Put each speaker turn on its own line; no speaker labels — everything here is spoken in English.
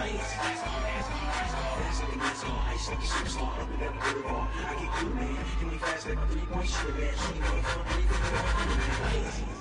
I get good, man. You ain't fast like my three-point shooter, man. She ain't going for a three-point